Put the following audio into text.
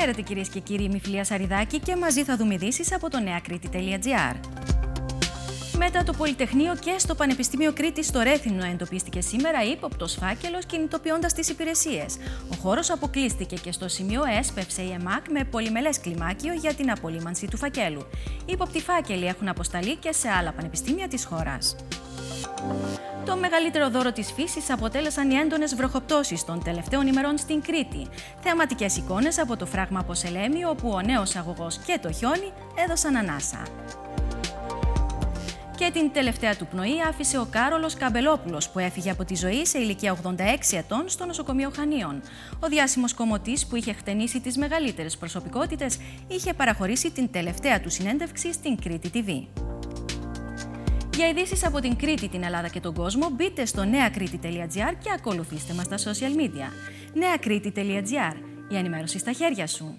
Χαίρετε κυρίες και κύριοι, είμαι η Φιλία Σαριδάκη και μαζί θα δούμε ειδήσεις από το νεακρήτη.gr. Μετά το Πολυτεχνείο και στο Πανεπιστήμιο Κρήτη στο Ρέθινο εντοπίστηκε σήμερα ύποπτος φάκελος κινητοποιώντας τις υπηρεσίες. Ο χώρος αποκλείστηκε και στο σημείο έσπευσε η ΕΜΑΚ με πολυμελές κλιμάκιο για την απολύμανση του φακέλου. Οι ύποπτοι φάκελοι έχουν αποσταλεί και σε άλλα πανεπιστήμια της χώρας. Το μεγαλύτερο δώρο της φύσης αποτέλεσαν οι έντονες βροχοπτώσεις των τελευταίων ημερών στην Κρήτη. Θεαματικές εικόνες από το φράγμα Ποσελέμι, όπου ο νέος αγωγός και το χιόνι έδωσαν ανάσα. Και την τελευταία του πνοή άφησε ο Κάρολος Καμπελόπουλος, που έφυγε από τη ζωή σε ηλικία 86 ετών στο νοσοκομείο Χανίων. Ο διάσημος κομωτή, που είχε χτενίσει τις μεγαλύτερες προσωπικότητες, είχε παραχωρήσει την τελευταία του συνέντευξη στην Κρήτη TV. Για ειδήσεις από την Κρήτη, την Ελλάδα και τον κόσμο, μπείτε στο νεακρήτη.gr και ακολουθήστε μας στα social media. νεακρήτη.gr, η ενημέρωση στα χέρια σου.